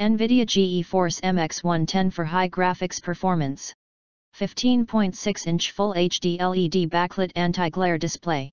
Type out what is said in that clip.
NVIDIA GeForce MX 110 for high graphics performance. 15.6-inch Full HD LED backlit anti-glare display.